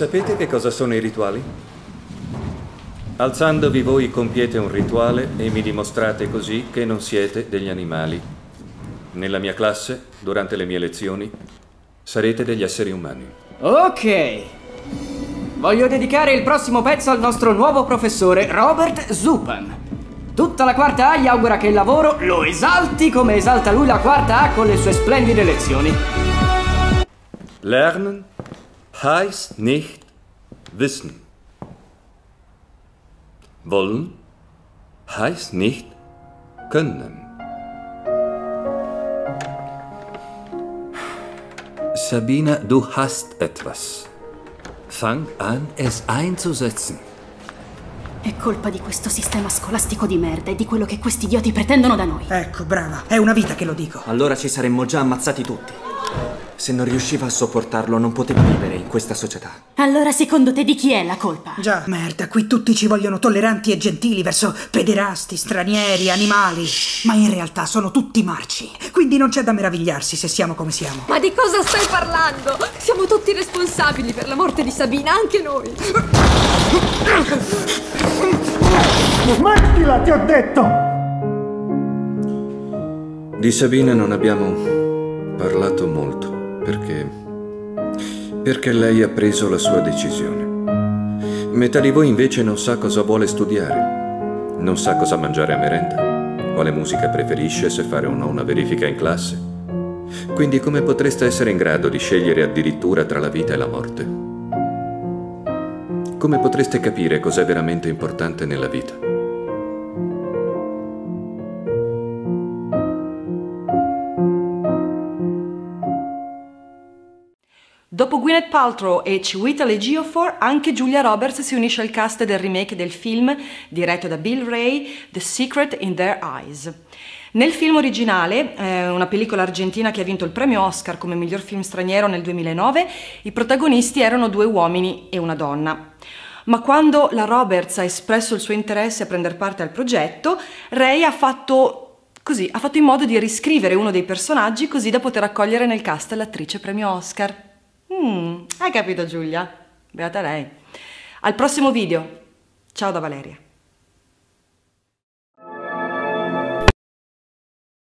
Sapete che cosa sono i rituali? Alzandovi voi compiete un rituale e mi dimostrate così che non siete degli animali. Nella mia classe, durante le mie lezioni, sarete degli esseri umani. Ok. Voglio dedicare il prossimo pezzo al nostro nuovo professore, Robert Zupan. Tutta la quarta A gli augura che il lavoro lo esalti come esalta lui la quarta A con le sue splendide lezioni. Lernen heißt nicht wissen. Wollen heißt nicht können. Sabina, du hast etwas. Fang an, es einzusetzen. È colpa di questo sistema scolastico di merda e di quello che questi idioti pretendono da noi. Ecco, brava. È una vita che lo dico. Allora ci saremmo già ammazzati tutti. Se non riusciva a sopportarlo, non potevi vivere in questa società. Allora, secondo te di chi è la colpa? Già, merda, qui tutti ci vogliono tolleranti e gentili verso pederasti, stranieri, animali. Ma in realtà sono tutti marci. Quindi non c'è da meravigliarsi se siamo come siamo. Ma di cosa stai parlando? Siamo tutti responsabili per la morte di Sabina, anche noi. Smettila, ti ho detto! Di Sabina non abbiamo parlato molto perché. perché lei ha preso la sua decisione. Metà di voi invece non sa cosa vuole studiare, non sa cosa mangiare a merenda, quale musica preferisce, se fare o no una verifica in classe. Quindi come potreste essere in grado di scegliere addirittura tra la vita e la morte? Come potreste capire cos'è veramente importante nella vita? Dopo Gwyneth Paltrow e Chiwetel Ejiofor, anche Julia Roberts si unisce al cast del remake del film, diretto da Bill Ray, The Secret in Their Eyes. Nel film originale, eh, una pellicola argentina che ha vinto il premio Oscar come miglior film straniero nel 2009, i protagonisti erano due uomini e una donna. Ma quando la Roberts ha espresso il suo interesse a prendere parte al progetto, Ray ha fatto così, ha fatto in modo di riscrivere uno dei personaggi così da poter accogliere nel cast l'attrice premio Oscar. Mm, hai capito Giulia? Beata lei. Al prossimo video. Ciao da Valeria.